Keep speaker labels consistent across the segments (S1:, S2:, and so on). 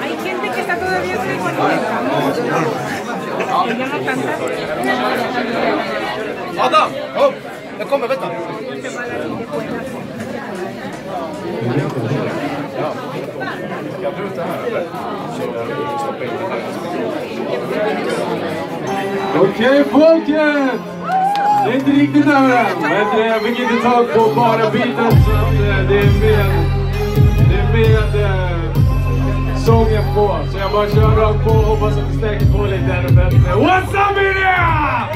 S1: Hay gente que está todavía muy bonita. no.
S2: Adam, kom! Jag kommer, Det
S3: är inte riktigt över än, men eh, jag fick inte tag på bara biten så eh, det är med, det är med eh, sången på. Så jag bara kör rakt på och hoppas att det sträcker på lite ännu bättre. What's up media!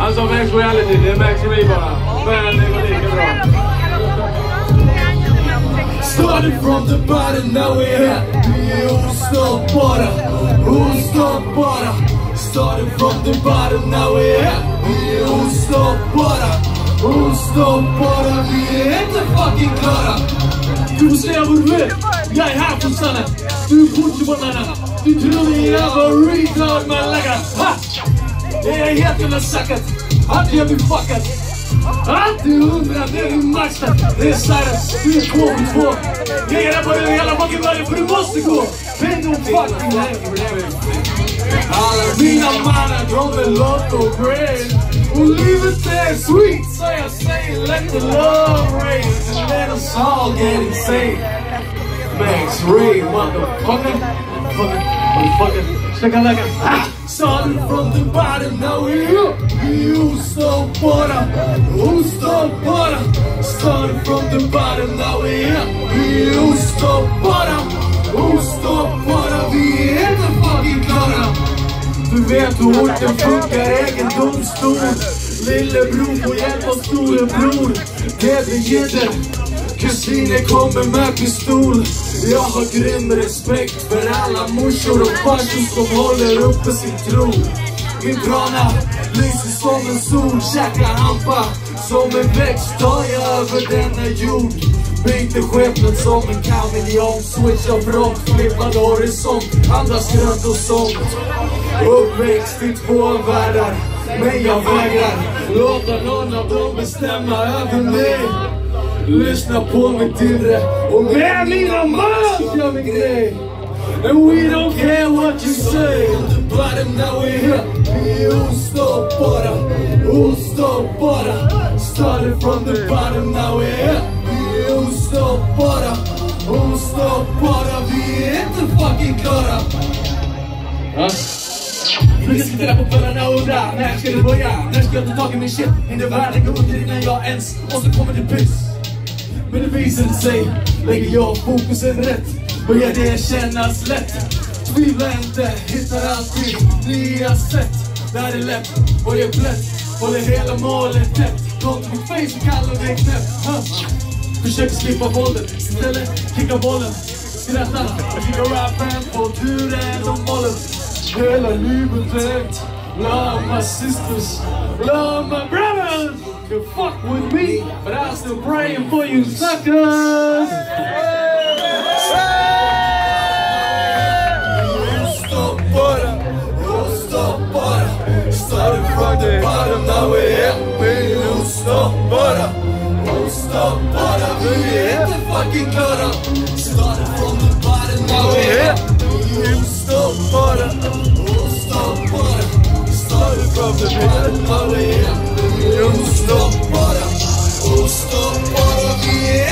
S3: Alltså Max Reality, det är Max Ray bara. Men eh,
S4: Started from the bottom, now we're here. Vi ostår who's ostår bara. Started from the bottom, now we're here. Vi ostår bara, ostår bara. Vi är inte fucking klara. Du får säga vad du vill, jag är här för att stanna. Du är portbonnarna, du tror det är jävla retard man lägga. Ha! Det är helt jävla sackat. Allt jag blir fuckat. I do, but I very much inside a spiritual before. Ninguém era para mim, ela vai quebrar e por você go. Bend the fucking everything. All I me, I'm mine, I drove the local bread. We'll leave it there, sweet. So I say, let the love race. And let us all get insane. Max Ray, motherfucker. motherfucker. Shakalaka. Ah! Started from the bottom, now we're here. We stop bara, who stop bara. Started from the bottom, now we're here. We stop bara, who stop bara. Vi är inte fucking klara. Du vet hur orten funkar, egen domstol. Lillebror får hjälp av storebror. Gädde Kusiner kommer med pistol. Jag har grym respekt för alla morsor och farsor som håller uppe sin tro. Min prana lyser som en sol, käkar hampa. Som en växt tar jag över denna jord. Byter skepnad som en kameleon. Switchar front, flippad horisont. Andas grönt och sånt. Uppväxt i två världar. Men jag vägrar låta någon av dem bestämma över mig. Lyssna på mitt inre och med mina mouth gör min grej. And we don't care what you say. The bottom now we're here. Vi är ostoppbara, ostoppbara. Started from the bottom now we're here. Vi är ostoppbara, ostoppbara. Vi är inte fucking klara. Brukar sitta där på kvällarna och undra när ska det börja? När ska jag ta tag i min shit? Hinner världen gå under innan jag ens så kommer det piss. Men det visade sig, lägger jag fokusen rätt börjar det kännas lätt. Tvivla inte, hittar alltid nya sätt. Det här är lätt och jag är plätt, håller hela målet tätt. Kom till mitt face och kallar mig knäpp. Försöker slippa våldet, istället kicka bollen. Skrattar, kicka rappen får turen och bollen. Hela livet rätt. Love my sisters, love my brothers. brothers to fuck with me, but I'm still praying for you suckers. Started from the bottom, now we're here. We the fucking gutter. Started from the bottom, now we're here. Started from the bottom, now we're here. Eu estou para, estou para, yeah.